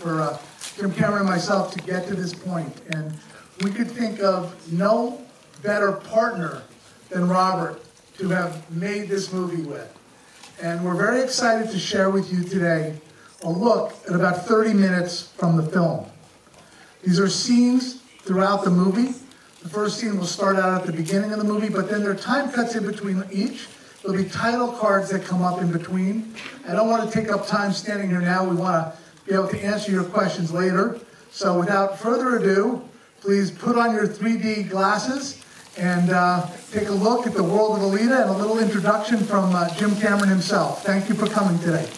for uh, Jim Cameron and myself to get to this point, and we could think of no better partner than Robert to have made this movie with. And we're very excited to share with you today a look at about 30 minutes from the film. These are scenes throughout the movie. The first scene will start out at the beginning of the movie, but then there are time cuts in between each. There'll be title cards that come up in between. I don't want to take up time standing here now. We want to be able to answer your questions later. So without further ado, please put on your 3D glasses and uh, take a look at the world of Alita and a little introduction from uh, Jim Cameron himself. Thank you for coming today.